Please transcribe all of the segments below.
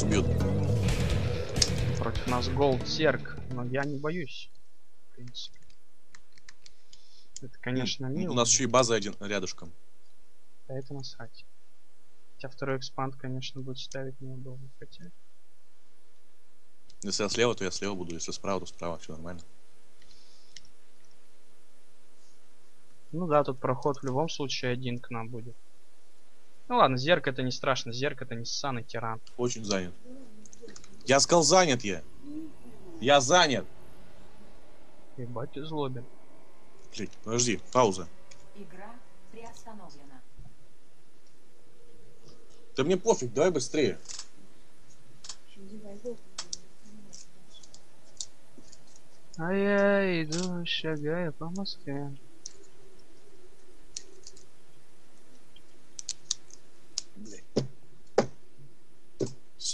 Нас убьют. Против нас голд зерк, но я не боюсь. В принципе. Это, конечно, мило. У нас еще и база один рядышком. Да это насрать. Хотя второй экспанд, конечно, будет ставить неудобно. Хотя. Если я слева, то я слева буду. Если справа, то справа. Все нормально. Ну да, тут проход в любом случае один к нам будет. Ну ладно, зерк это не страшно. Зерк это не ссаный тиран. Очень занят. Я сказал, занят я. Я занят. Ебать ты злобен. Блять, подожди, пауза. Игра приостановлена. Да мне пофиг, давай быстрее. А я иду, шагаю по Москве.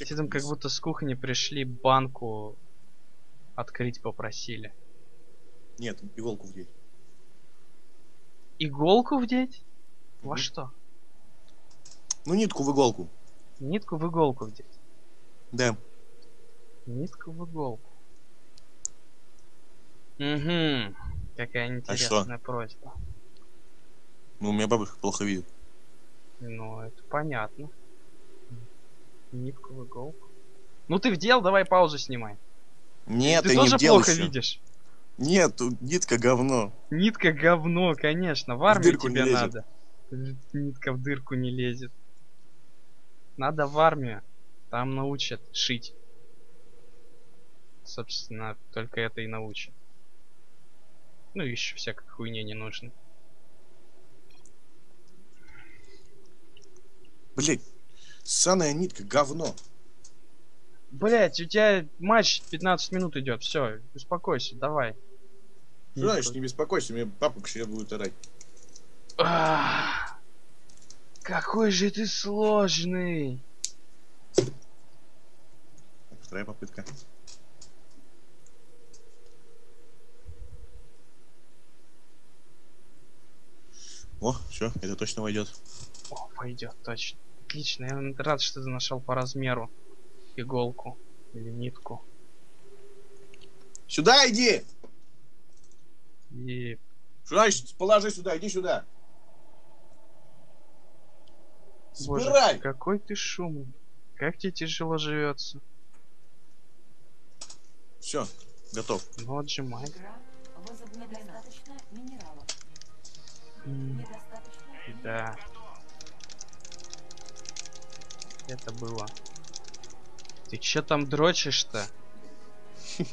Все там как будто с кухни пришли банку открыть попросили. Нет, иголку вдеть. Иголку вдеть? Во Мгм. что? Ну, нитку в иголку. Нитку в иголку вдеть. Да. Нитку в иголку. Угу. Какая интересная просьба. Ну, у меня бабушка плохо видит. Ну, это понятно. Нитку в иголку. Ну ты вдел, давай паузу снимай. Нет, ты я тоже не вдел плохо еще. видишь. Нет, тут нитка говно. Нитка говно, конечно. В армию дырку не тебе лезет. надо. Нитка в дырку не лезет. Надо в армию. Там научат шить. Собственно, только это и научат. Ну и еще всякой хуйне не нужно. Блять, ссаная нитка, говно. Блять, у тебя матч 15 минут идет. Все, успокойся, давай. Значит, не беспокойся, мне папа сейчас будет орать. Ах, Какой же ты сложный. Вторая попытка. О, все, это точно войдет. О, пойдет, точно. Отлично, я рад, что ты нашел по размеру иголку или нитку. Сюда иди! И значит, положи сюда, иди сюда. боже, Собирай! какой ты шумный. Как тебе тяжело живется. Все, готов. Ну отжимай. Да. Это было. Ты чё там дрочишь-то?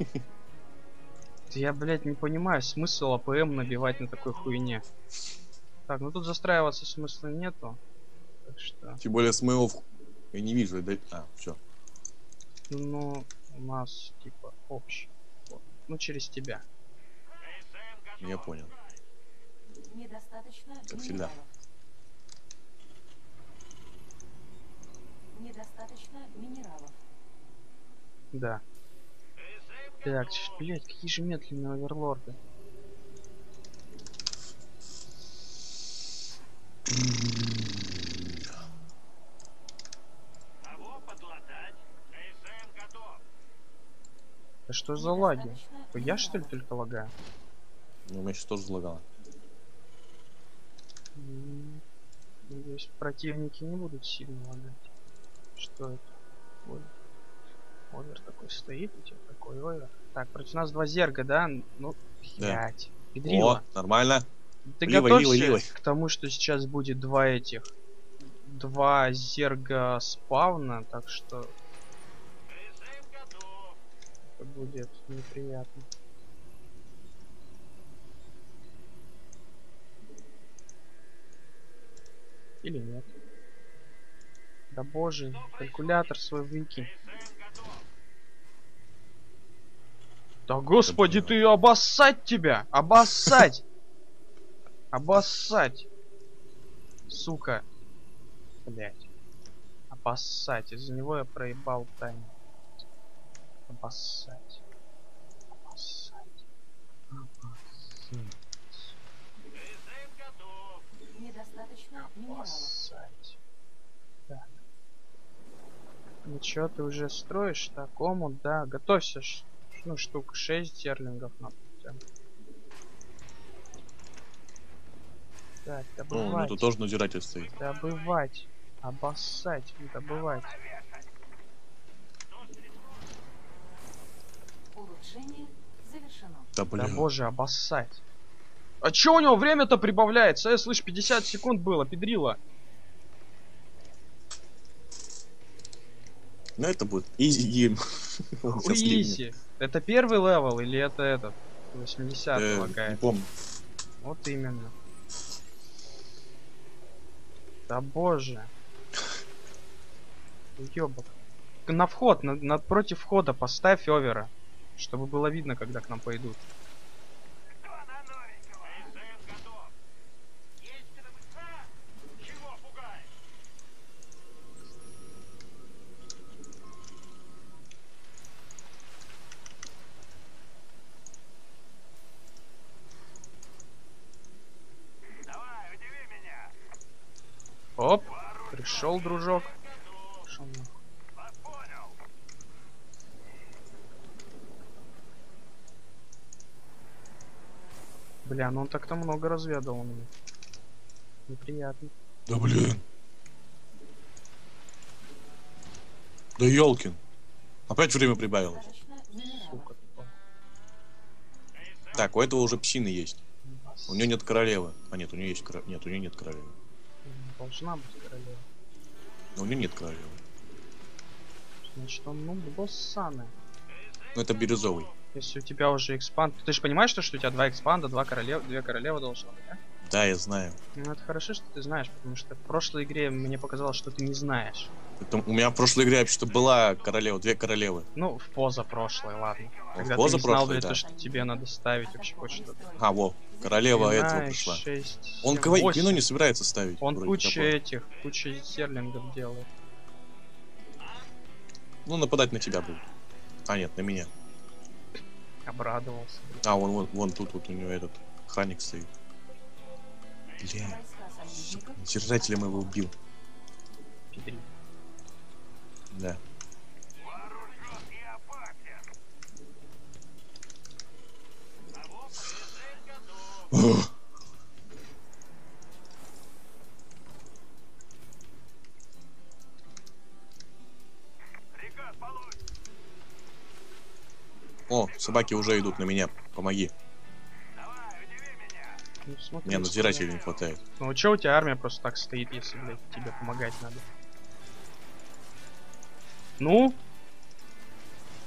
Я, блядь, не понимаю смысл АПМ набивать на такой хуйне. Так, ну тут застраиваться смысла нету. Так что, Тем более с моего вх- Я не вижу, да? А, все. ну, у нас, типа, общий. Вот. Ну, через тебя. Я понял. Недостаточно Как всегда. Недостаточно минералов. Да. Так, блядь, какие же медленные оверлорды. Да что за лаги? Я что ли только лагаю? Ну, у меня сейчас тоже залагало. Надеюсь, противники не будут сильно лагать. Что это? Ой. Овер такой стоит, у тебя такой овер. Так, против нас два зерга, да? Ну, Да. блять. Педрила. О, нормально. Ты ливой, готовься ливой, ливой. к тому, что сейчас будет два этих... Два зерга спавна, так что... Это будет неприятно. Или нет? Да боже, калькулятор свой выкинь. Да господи, ты обоссать тебя! Обоссать! Обоссать! Сука. Блять. Обоссать. Из-за него я проебал тайм. Обоссать. Обоссать. Обоссать. Недостаточно минералов. Ну чё, ты уже строишь такому, да? Готовься, ну, штук 6 зерлингов на пути. Так, Ну, ну добывать, тут тоже надзиратель стоит. добывать, обоссать, добывать. Улучшение завершено. Да Да блин. боже, обоссать. А чё у него время-то прибавляется? Э, слышь, 50 секунд было, педрила. Ну это будет easy game. Easy. Это первый level или это этот? 80 Э, лагает. Не помню. Вот именно. Да боже. Ёбок. На вход, на, напротив входа поставь овера. Чтобы было видно, когда к нам пойдут. Оп, пришел, дружок. Нахуй. Бля, ну он так-то много разведал меня. Неприятно. Да блин. Да елкин. Опять время прибавилось. Сука. Так, у этого уже псины есть. У нее нет королевы. А нет, у нее есть королева. Нет, у нее нет королевы. Должна быть королева. Но у нее нет королевы. Значит, он, ну, боссаны. Ну это бирюзовый. Если у тебя уже экспанд... Ты же понимаешь, что, что у тебя два экспанда, два королев... две королевы должно быть, да? Да, я знаю. Ну, это хорошо, что ты знаешь, потому что в прошлой игре мне показалось, что ты не знаешь. Это у меня в прошлой игре вообще-то была королева, две королевы. Ну, в позапрошлой, ладно. Вот Когда в ты не знал, позапрошлой, да. то, что тебе надо ставить вообще хоть что-то. А, во, королева этого Двенадцать, пришла. шесть, Он семь, кого- восемь. вино не собирается ставить. Он куча этих, куча серлингов делает. Ну, нападать на тебя будет. А, нет, на меня. Обрадовался. А, вон, вон, вон тут вот у него этот охранник стоит. Бля, держателем его убил. Пидри. Да. О, собаки уже идут на меня. Помоги. Ну, смотри, Мне сколько- надзирателей не хватает. Ну, а чё у тебя армия просто так стоит, если, блядь, тебе помогать надо? Ну,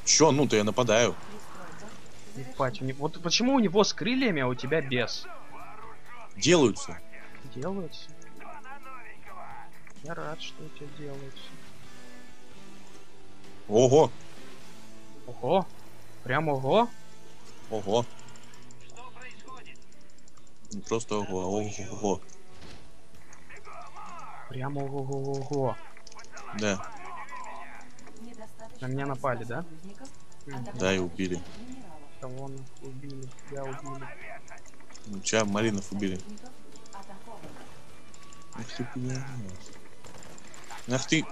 Чё, ну-то я нападаю. Ебать, у него... Вот почему у него с крыльями, а у тебя без? Делаются. Делается. Я рад, что у тебя делается. Ого, Ого. Прям ого. ого. Не просто ого, а ого. Прям ого-го-го-го. Да, недостаточно На меня напали, да? Да, и убили. Кого убили? Тебя убили. ну ча, малинов убили. Ах ты, блядь. Ах ты.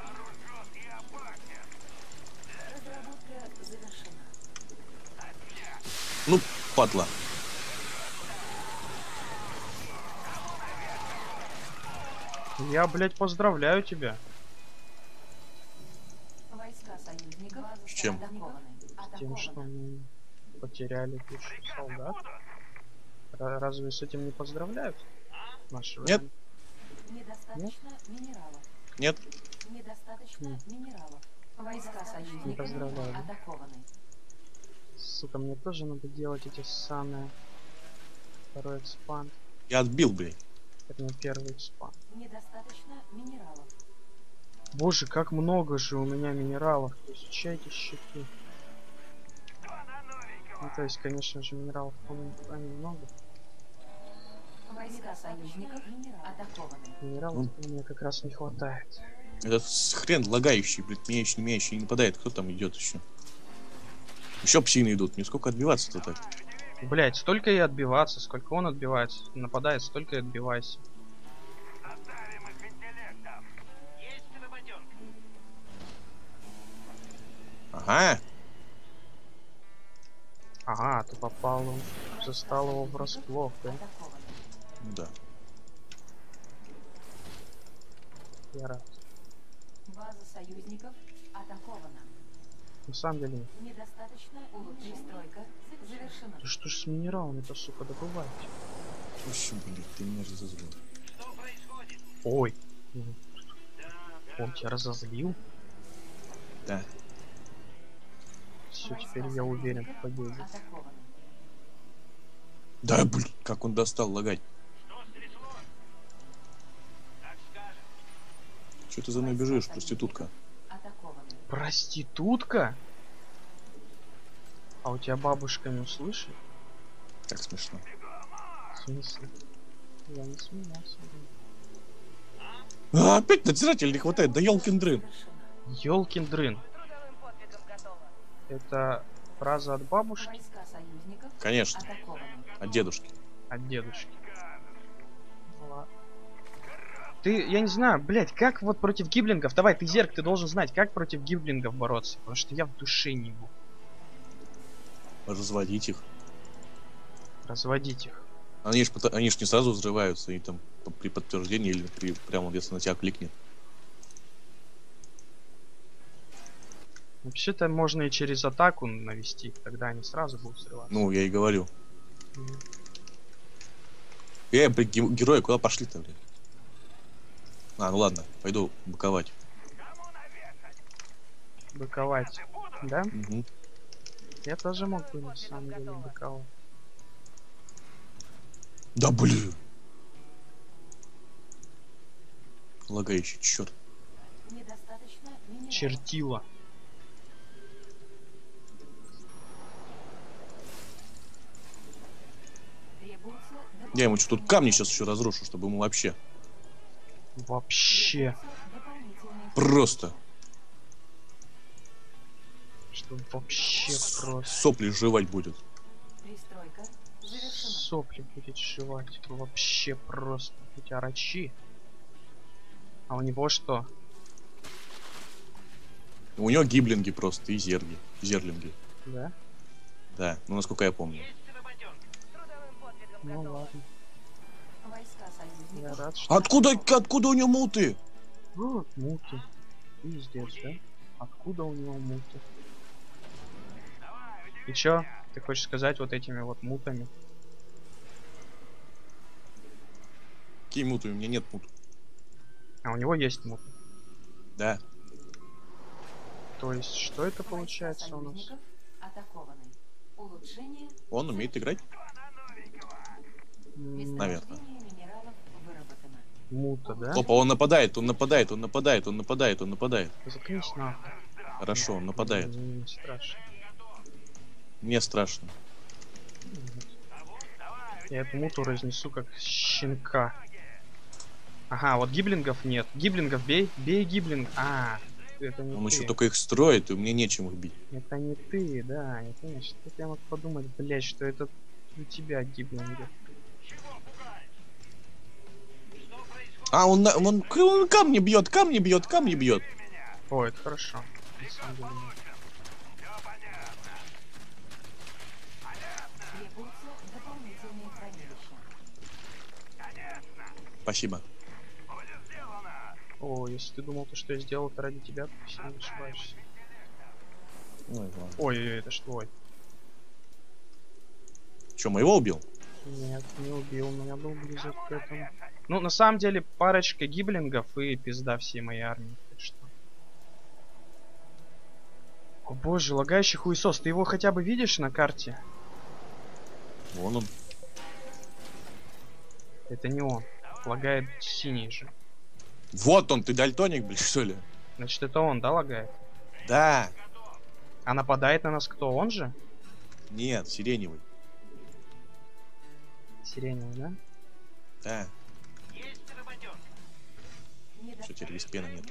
Ну, падла. Я, блядь, поздравляю тебя. Войска союзников С чем? Тем, что потеряли кучу солдат. Ра- Разве с этим не поздравляют? Наши Нет. Недостаточно минералов. Нет? Недостаточно минералов. Войска союзников поздравляю. атакованы. Сука, мне тоже надо делать эти самые второй экспанд. Я отбил, блядь. Это не первый экспанд. Недостаточно минералов. Боже, как много же у меня минералов. Изучайте щиты. Ну, то есть, конечно же, минералов, пока немного. Войска союзников атакованы. Минералов мне как раз не хватает. Этот хрен лагающий, блядь, меняющий, меняющий, не нападает. Кто там идет еще? Еще псины идут. Мне сколько отбиваться-то так? Блять, столько и отбиваться, сколько он отбивается. Нападает, столько и отбивайся. Ага. Ага, ты попал, застал его врасплох, да? Да. Я рад. База союзников атакована. На самом деле. Недостаточно улучшена. Стройка завершена. Да что ж с минералами-то, сука, добывать? Слушай, блин, ты меня разозлил. Ой. Мгм. Он тебя разозлил? Да. Все, теперь я уверен в победе. Да, блин, как он достал лагать. Че ты за мной бежишь, проститутка? Проститутка? А у тебя бабушка не услышит? Как смешно. В смысле? Я не смеялся. А, опять надзиратель не хватает, да елкин дрын. Ёлкин дрын. Это фраза от бабушки, Конечно, атакованы. от дедушки. от дедушки. Ладно. Ты, я не знаю, блядь, как вот против гиблингов, давай, ты зерк, ты должен знать, как против гиблингов бороться, потому что я в душе не буду Разводить их. разводить их. Они ж, они ж не сразу взрываются, они там при подтверждении или при, прямо если на тебя кликнет. Вообще-то можно и через атаку навести, тогда они сразу будут срываться. Ну, я и говорю. Мгм. Э, блин, ге- герои, куда пошли-то, блин? А, ну ладно, пойду боковать. Быковать. Да? Мгм. Я тоже мог бы на самом деле быковать. Да блин. Лагающий, черт. Чертила. Я ему что тут камни сейчас еще разрушу, чтобы ему вообще Вообще. просто Что вообще с- просто. сопли жевать будет. Пристройка завершена. Сопли будет жевать. Вообще просто. Эти арачи. А у него что? У него гиблинги просто и зерги. Зерлинги. Да? Да, ну насколько я помню. Ну ладно. Войска Я союзников рад, что... Откуда, откуда у него муты? Вот, муты. Пиздец, да? Откуда у него муты? И чё? Ты хочешь сказать вот этими вот мутами? Какие муты? У меня нет мут. А у него есть муты. Да. То есть, что это получается у нас? союзников атакованы. Улучшение Он умеет играть? Наверное. Мута, да? Опа, он нападает, он нападает, он нападает, он нападает, он нападает. Заткнись нахуй. Хорошо, он нападает. Мне не страшно. Мне страшно. Я эту муту разнесу как щенка. Ага, вот гиблингов нет. Гиблингов бей. Бей гиблинг. А, это не Он ты. еще только их строит, и мне нечем их бить. Это не ты, да, не конечно. Я мог подумать, блять, что это у тебя гиблинги. А, он, он, он камни бьет, камни бьет, камни бьет. О, это хорошо. Спасибо. О, если ты думал, то, что я сделал это ради тебя, то ты сильно ошибаешься. Ой, ладно. Ой, ой, это ж твой. Че, моего убил? Нет, не убил, но я был близок к этому. Ну, на самом деле, парочка гиблингов и пизда всей моей армии. так что. О боже, лагающий хуесос, ты его хотя бы видишь на карте? Вон он. Это не он. Лагает синий же. Вот он, ты дальтоник, блин, что ли? Значит, это он, да, лагает? Да. А нападает на нас кто? Он же? Нет, сиреневый. Сиреневый, да? Да. Что теперь без пены нет?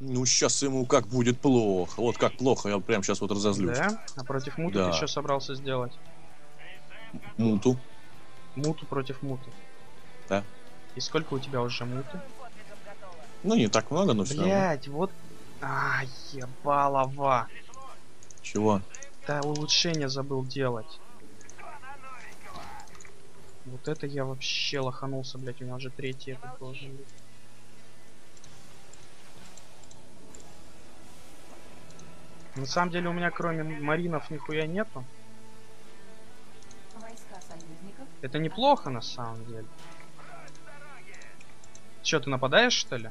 Ну, сейчас ему как будет плохо. Вот как плохо, я прям сейчас вот разозлюсь. Да? А против муты Да. ты что собрался сделать? Муту. Муту против муты. Да. И сколько у тебя уже муты? Ну, не так много, но все равно. Блять, вот... А, ебалова. Чего? Да, улучшение забыл делать. Вот это я вообще лоханулся, блять, у меня уже третий этот должен быть. На самом деле у меня кроме маринов нихуя нету. Это неплохо на самом деле. Че, ты нападаешь что ли?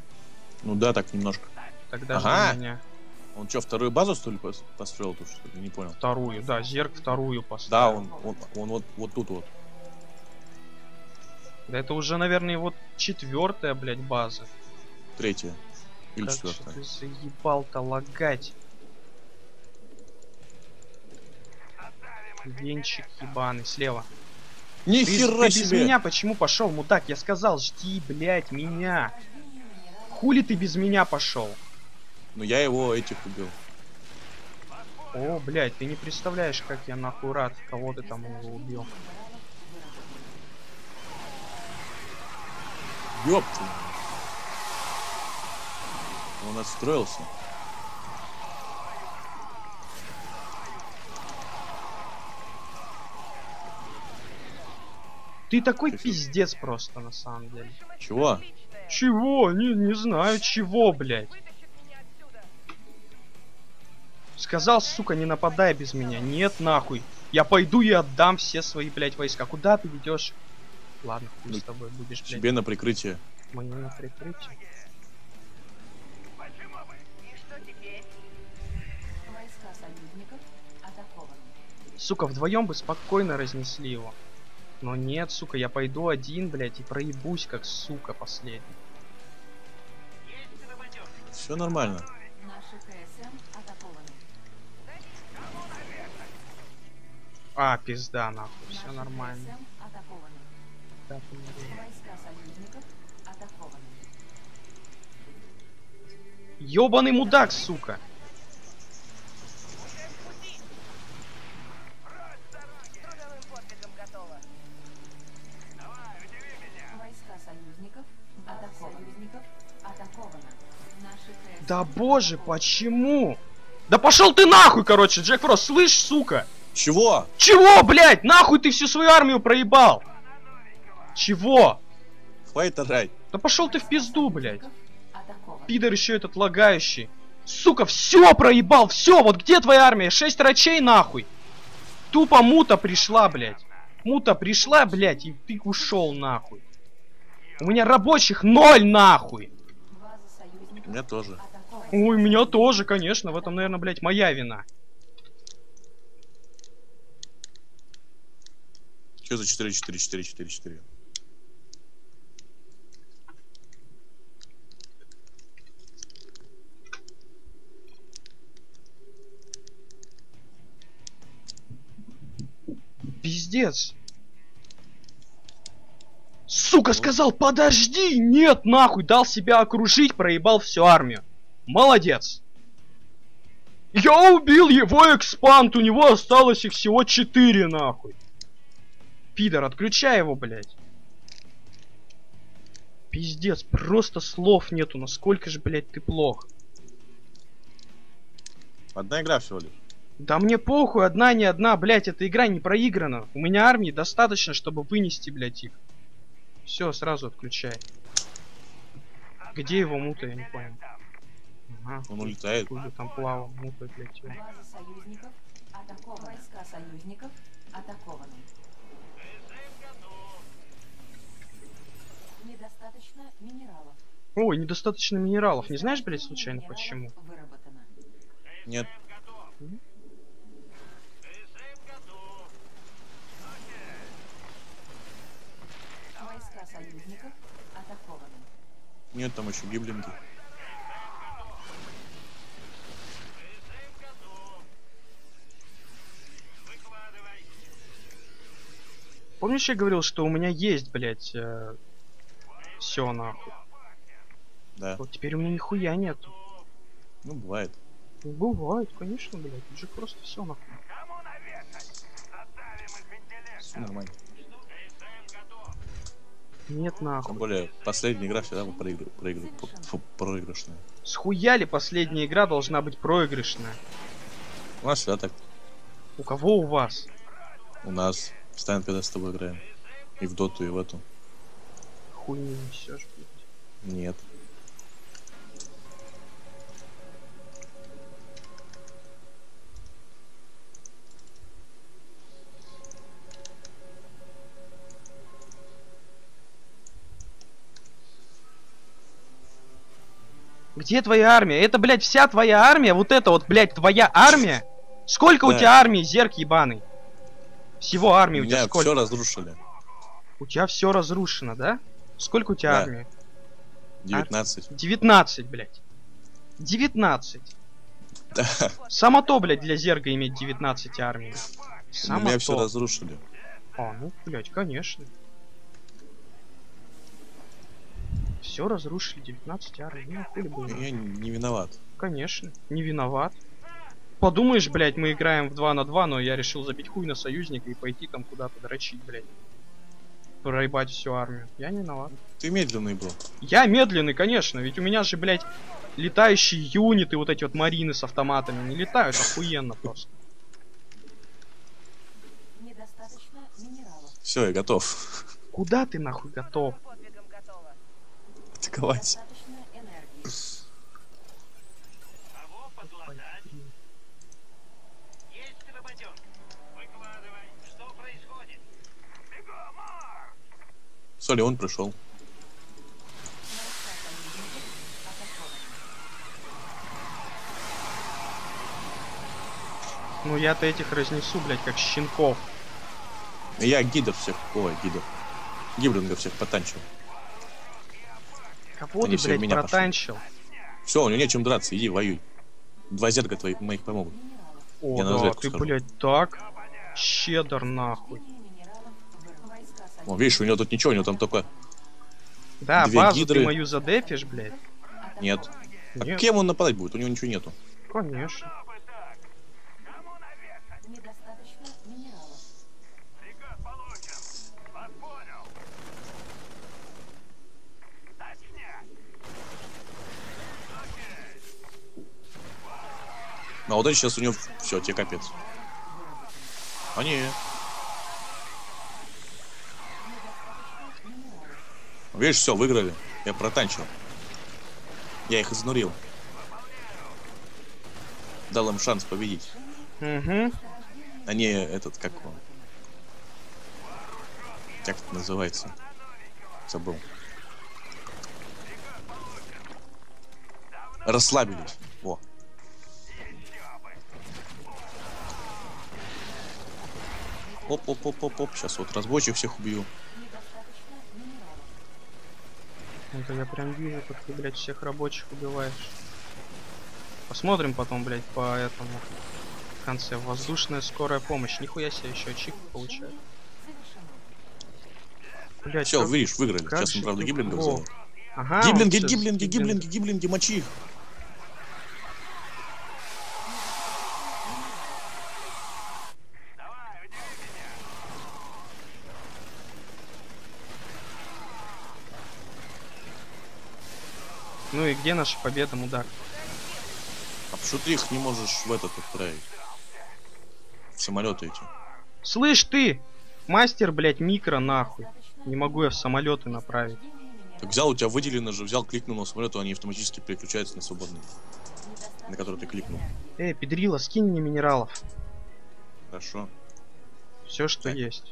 Ну да, так немножко. Тогда Ага. меня. Он что, вторую базу, что ли, пос- построил тут, что ли? Не понял. Вторую, да, зерк вторую Да, поставил. он, он, он вот, вот тут вот. Да это уже, наверное, вот четвертая, блядь, база. Третья. Или Как четвертая. ты заебал-то лагать? Венчик ебаный, слева. Ты, Ни ты хера без себе! меня почему пошел, мудак? Я сказал, жди, блядь, меня. Хули ты без меня пошел? Ну я его этих убил. О, блядь, ты не представляешь, как я нахуй рад, кого ты там его убил. выработаны. Ёпта. Он отстроился. Ты такой Ты пиздец просто, на самом деле. Чего? Чего? Не, не знаю, чего, блядь. Сказал, сука, не нападай без меня. Нет, нахуй. Я пойду и отдам все свои, блядь, войска. Куда ты ведешь? Ладно, хуй Ну, с тобой будешь, блядь, Тебе на прикрытие. мне на прикрытие. Войска союзников атакованы. Сука, вдвоем бы спокойно разнесли его. Но нет, сука, я пойду один, блядь, и проебусь, как сука последний. Все нормально. Наши КСМ атакованы. А, пизда, нахуй, все нормально. Атакованы. Ёбаный мудак, сука! Да боже, почему? Да пошел ты нахуй, короче, Джек Фрост, слышь, сука! Чего? Чего, блядь? Нахуй ты всю свою армию проебал? Чего? Хватит орать. Да пошел ты в пизду, блядь. атакованы. Пидор еще этот лагающий. Сука, все проебал, все, вот где твоя армия? Шесть рачей нахуй. Тупо мута пришла, блядь. Мута пришла, блядь, и ты ушел нахуй. У меня рабочих ноль нахуй. У меня тоже. атакована. Ой, у меня тоже, конечно, в этом, наверное, блядь, моя вина. Что за 4 4 4 4 4 Пиздец. Сука, сказал, подожди! Нет, нахуй, дал себя окружить, проебал всю армию. Молодец. Я убил его экспант, у него осталось их всего четыре, нахуй. Пидор, отключай его, блядь. Пиздец, просто слов нету, насколько же, блядь, ты плох. Одна игра всего лишь. Да мне похуй, одна не одна, блядь, эта игра не проиграна. У меня армии достаточно, чтобы вынести, блядь, их. Все, сразу отключай. Где его мута, я не понял. Ага. Он улетает. Бы там плавал, мута, блядь, его. База союзников атакованы. Войска союзников атакованы. Недостаточно минералов. Ой, недостаточно минералов. Не знаешь, блядь, случайно почему? Выработано. Нет. Войска союзников атакованы. Нет, там еще гиблинги. Помнишь, я говорил, что у меня есть, блядь, все нахуй. Да. Вот теперь у меня нихуя нету. Ну, бывает. Бывает, конечно, блядь. Это же просто все нахуй. Все нормально. Нет Тем нахуй. более, последняя игра всегда проигры- фу, проигрышная. Схуяли последняя игра должна быть проигрышная? У нас всегда так. У кого у вас? У нас постоянно, когда с тобой играем. И в доту, и в эту. Хуйню несешь, блядь. Нет. Где твоя армия? Это, блядь, вся твоя армия? Вот это вот, блядь, твоя армия? Сколько у Да. тебя армии, зерк ебаный? Всего армии у тебя сколько? все разрушили. У тебя все разрушено, да? Сколько у тебя Да. армии? 19. 19, блядь. 19. Да. Само то, блядь, для зерга иметь 19 армий. Само Меня все то. разрушили. А, ну, блядь, конечно. Все разрушили, 19 армий. Ну, хули бы. Я не виноват. Конечно, не виноват. Подумаешь, блядь, мы играем в 2 на 2, но я решил забить хуй на союзника и пойти там куда-то дрочить, блядь. Проебать всю армию. Я не виноват. Ты медленный был. Я медленный, конечно, ведь у меня же, блядь, летающие юниты, вот эти вот марины с автоматами, не летают охуенно просто. Недостаточно минералов. Все, я готов. Куда ты нахуй готов? Атаковать. Соли, он пришел. Ну я-то этих разнесу, блядь, как щенков. Я гидр всех. Ой, гидр. Гиблинга всех потанчил. Кого Они ты, блядь, меня пошли. протанчил? Все, у него нечем драться, иди воюй. Два зерга твоих моих помогут. О, Я да, ты, схожу. блядь, так. Щедр нахуй. О, союзников видишь, у него тут ничего, у него там только... Да, Две базу гидры. ты мою задефишь, блядь. Нет. А Нет, кем он нападать будет? У него ничего нету. конечно. А вот это сейчас у него... Все, тебе капец. А не. Видишь, все, выиграли. Я протанчил. Я их изнурил. Дал им шанс победить. Угу. А не этот, как он? Как это называется? Забыл. Расслабились. Во. Оп-оп-оп-оп-оп. Сейчас вот разбойчих всех убью. Это я прям вижу, как ты, блядь, всех рабочих убиваешь. Посмотрим потом, блядь, по этому. В конце. Воздушная скорая помощь. Нихуя себе еще чик получает. Блядь, Все, как- видишь, выиграли. как Сейчас мы, правда, гиблингов. Ага, Гиблинги, щас гиблинги, гиблинг- гиблинги, гиблинги, мочи их. Ну и где наша победа, мудак? А почему ты их не можешь в этот отправить? В самолеты эти. Слышь ты! Мастер, блядь, микро нахуй. Не могу я в самолеты направить. Так взял, у тебя выделено же, взял, кликнул на самолет, они автоматически переключаются на свободный, на который ты кликнул. Эй, педрила, скинь мне минералов. Хорошо. Все, что Так. есть.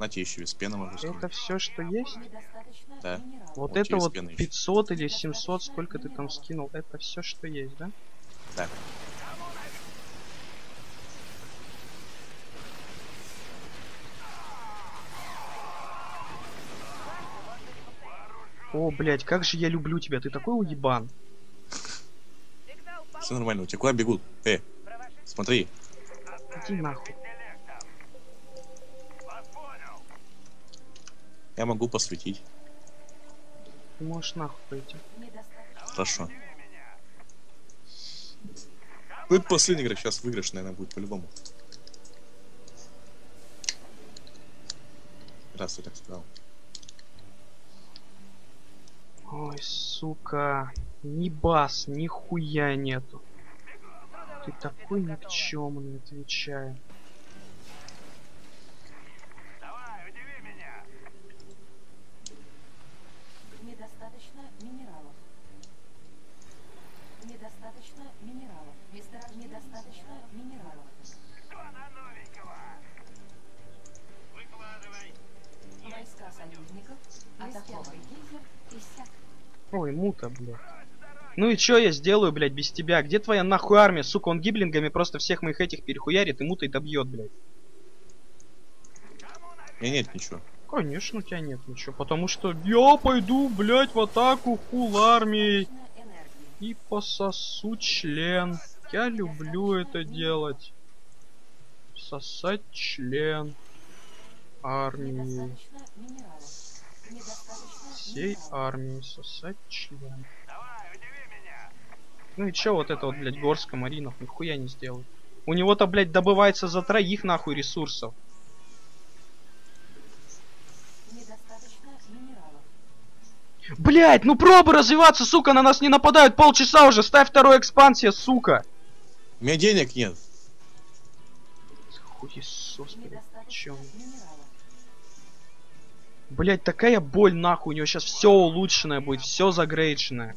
На тебе еще виспена можно Это сказать. все, что есть? Да. Вот Вот это вот пену ещё. 500 или 700, сколько ты там скинул, это все, что есть, да? Да. О, блядь, как же я люблю тебя, ты такой уебан. Все нормально, у тебя куда бегут? Э, смотри. Иди нахуй. Я могу посветить. Ты можешь нахуй пойти. Хорошо. Ну, это последний игра, сейчас выигрыш, наверное, будет по-любому. раз я так сказал. Ой, сука. Ни бас, ни хуя нету. Ты такой никчемный, отвечаю. Ой, мута, блядь. Ну и чё я сделаю, блядь, без тебя? Где твоя нахуй армия? Сука, он гиблингами просто всех моих этих перехуярит и мутой добьет, блядь. Меня нет ничего. Конечно, у тебя нет ничего. Потому что я пойду, блядь, в атаку Достаточно энергии. и пососу член. Я люблю это делать. Сосать член армии. Всей армии сосать член. Ну и чё вот это вот, блядь, Горска Маринов нихуя не сделает. У него-то, блядь, добывается за троих нахуй ресурсов. Блять, ну пробуй развиваться, сука, на нас не нападают полчаса уже, ставь вторую экспансия, сука. У меня денег нет. Хуесос, блядь, чё? Блять, такая боль нахуй, у него сейчас все улучшенное будет, все загрейдженное.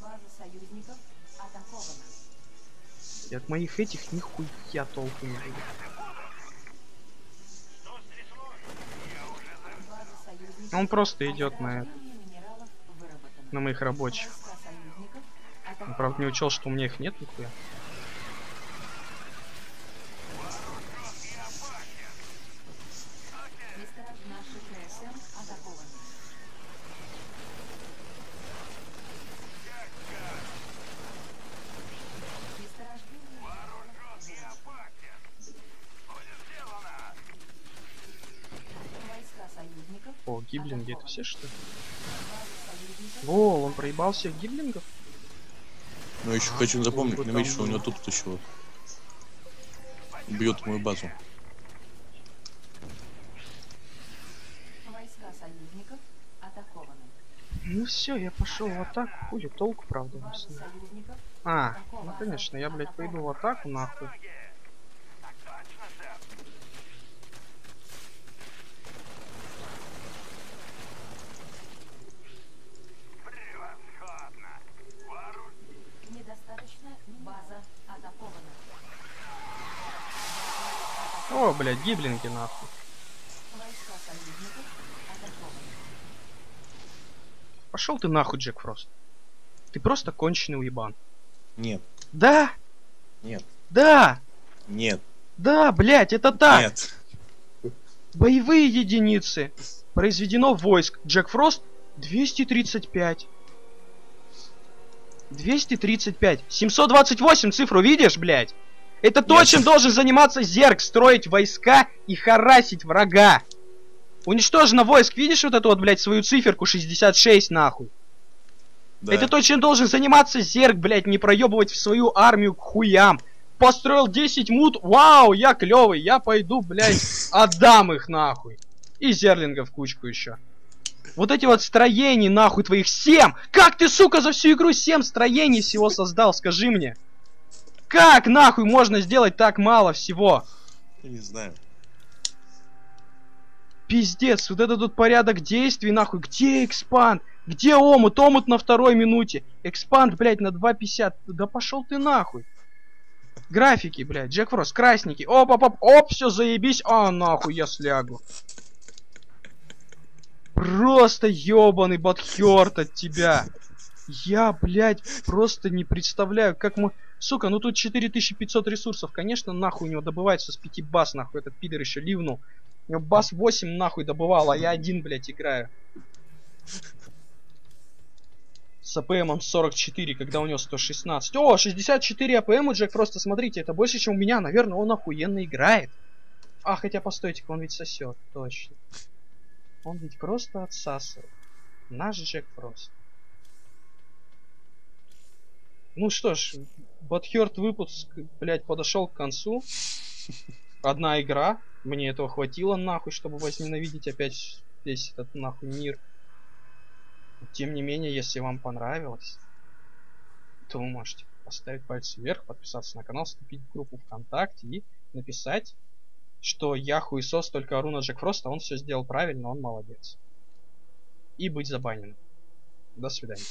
И от моих этих нихуя толку не будет. Союзников Он просто идет на это, на моих рабочих. Он, правда, не учел, что у меня их нет нихуя. Месторож... Наши КСМ атакованы. Месторождение Вооружен и опасен. Будет сделано. Войска союзников. О, все что ли? Во, он проебал всех гиблингов? Но еще хочу запомнить, не видишь, что у него тут еще вот. Бьет мою базу. Войска союзников атакованы. Ну все, я пошел в атаку. Хули толку, правда, А, ну конечно, я, блядь, пойду в атаку нахуй. Ноги. Так точно, сэр. Превосходно. Вооруж... недостаточно. База атакована. О, блядь, гиблинги нахуй. Пошел ты нахуй, Джек Фрост. Ты просто конченый уебан. Нет, Да, нет, да, нет, да, блядь, это так. нет. Боевые единицы. Произведено войск. Джек Фрост 235. 235. 728 цифру видишь, блядь? Это то, Нет. чем должен заниматься Зерк. Строить войска и харасить врага. Уничтожено войск. Видишь вот эту вот, блядь, свою циферку 66, нахуй? Да. Это то, чем должен заниматься Зерк, блядь, не проебывать в свою армию к хуям. Построил 10 мут, вау, я клевый, я пойду, блядь, отдам их нахуй. И зерлингов кучку еще. Вот эти вот строений, нахуй, твоих 7! Как ты, сука, за всю игру 7 строений всего создал, скажи мне? Как, нахуй, можно сделать так мало всего? Я не знаю. Пиздец, вот это тут порядок действий, нахуй. Где экспанд? Где омут? Омут на второй минуте. Экспанд, блядь, на 2.50. Да пошел ты нахуй. Графики, блядь, Джек Фрост, красненький. Оп, оп, оп, оп, все, заебись. А, нахуй, я слягу. Просто ебаный butthurt от тебя. Я, блядь, просто не представляю, как мы... Сука, ну тут 4500 ресурсов. Конечно, нахуй у него добывается с 5 баз, нахуй. Этот пидор еще ливнул. У него баз 8 нахуй добывал, а я один, блядь, играю. С APM ом 44, когда у него 116. О, 64 APM у Джек, просто смотрите, это больше, чем у меня. Наверное, он охуенно играет. А, хотя, постойте он ведь сосет, точно. Он ведь просто отсасывает. Наш Джек Фрост. Ну что ж, Батхерт выпуск, блядь, подошел к концу. Одна игра. Мне этого хватило нахуй, чтобы возненавидеть опять весь этот нахуй мир. Тем не менее, если вам понравилось, то вы можете поставить пальцы вверх, подписаться на канал, вступить в группу ВКонтакте и написать, что я хуесос только Аруна Джек Фрост, а он все сделал правильно, он молодец. И быть забаненным. До свидания.